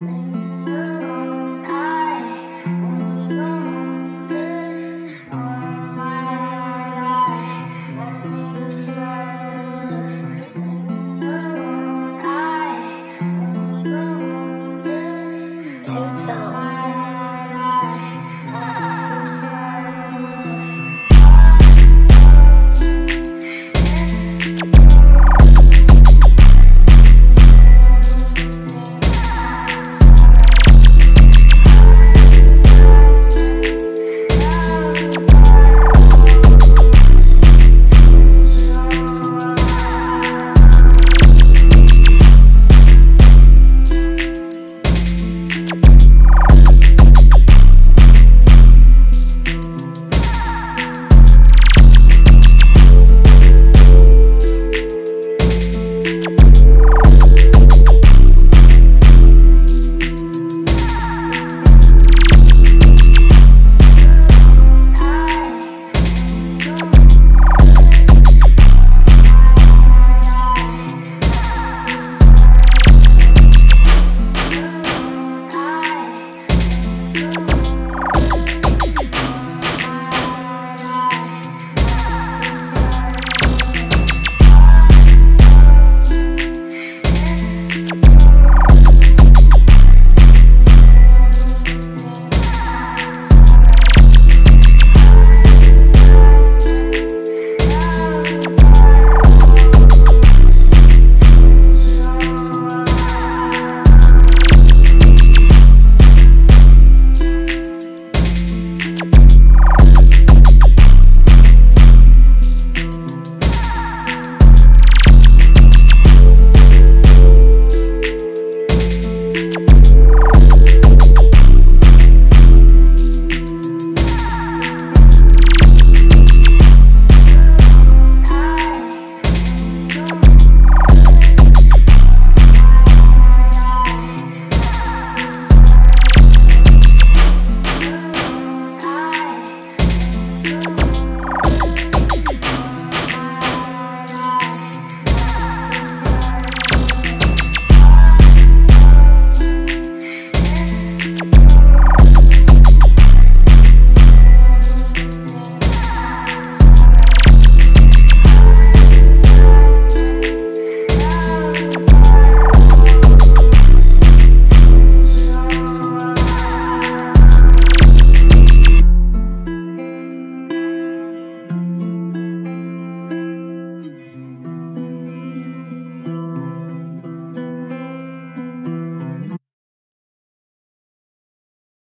男人